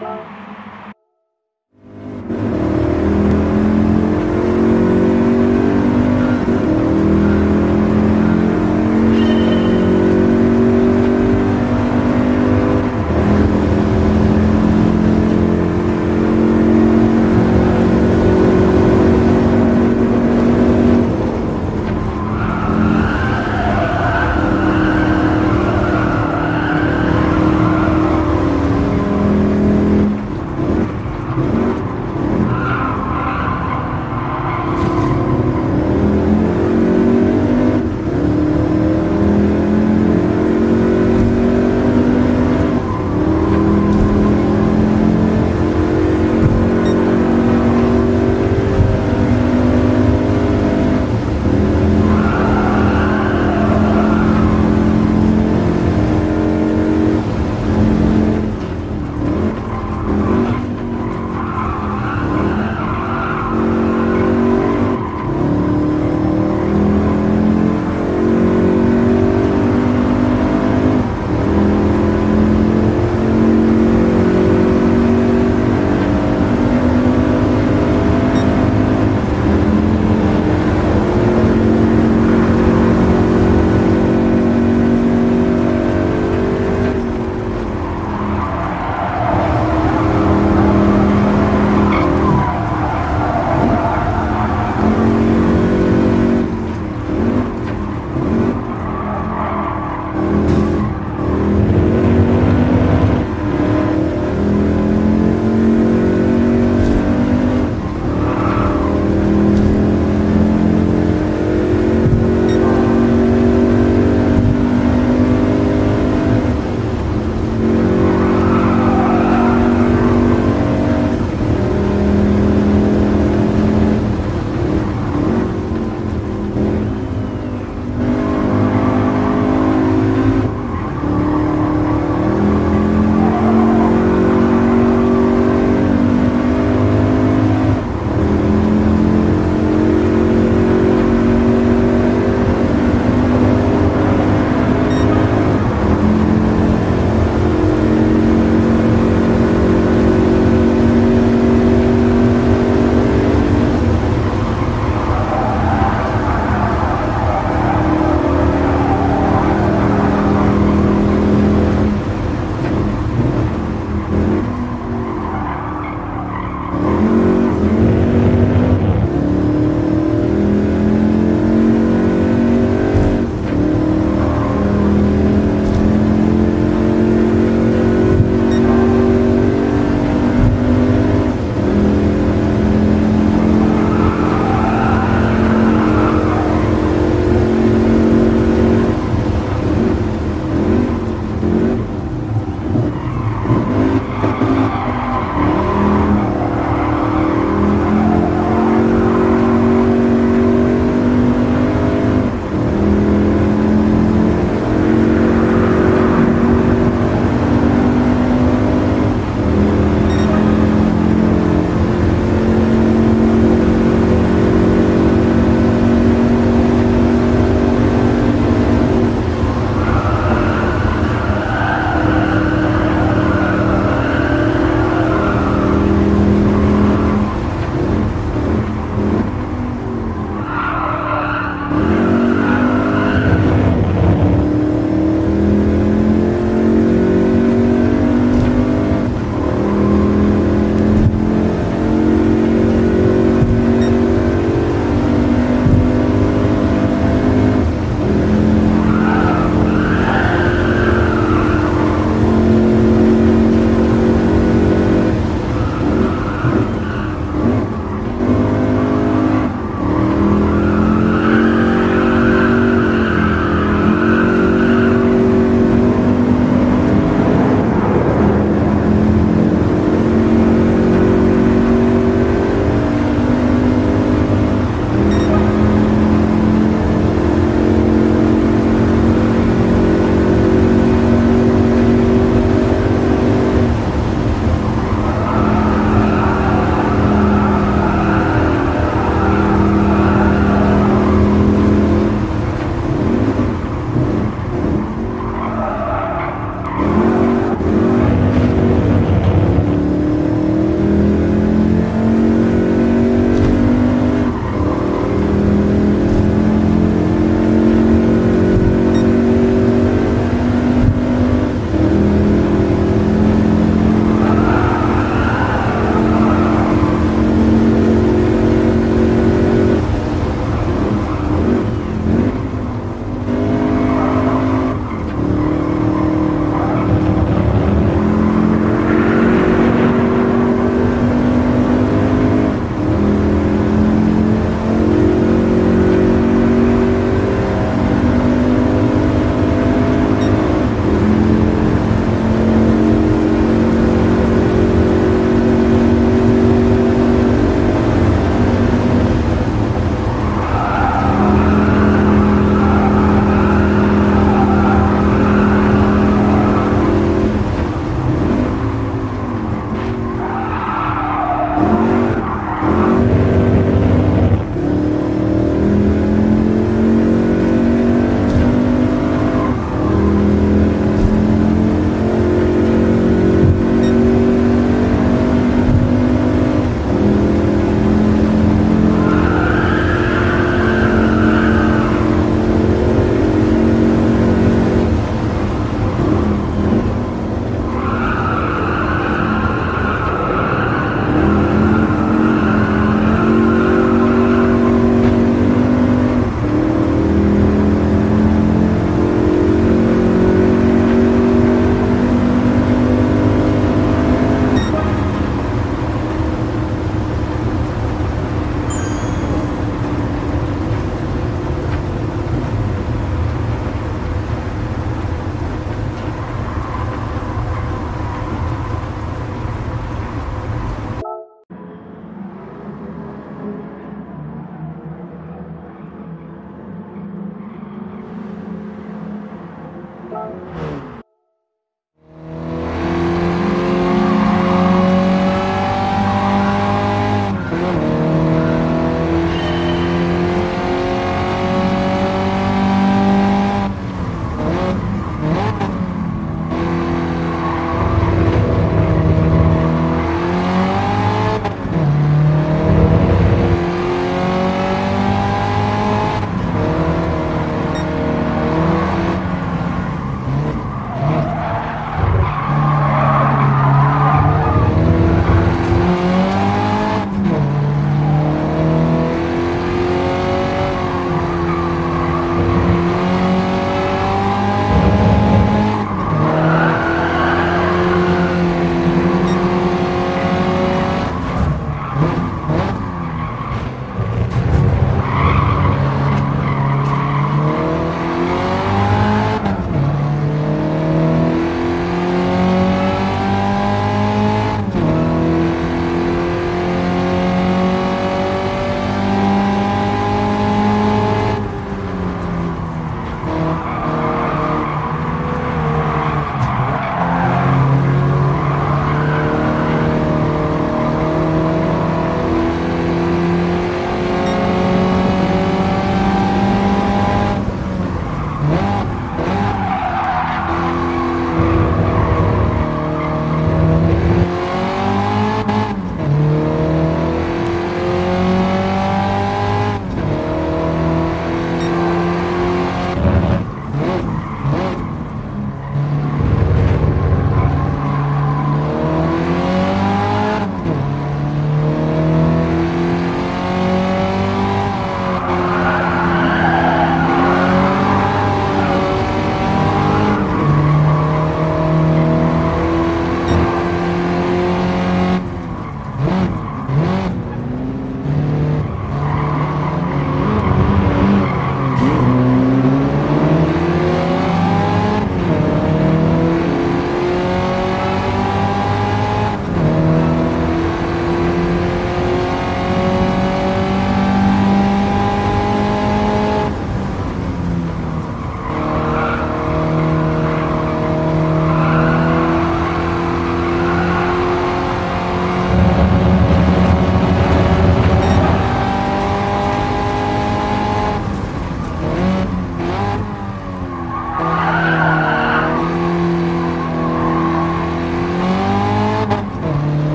Bye.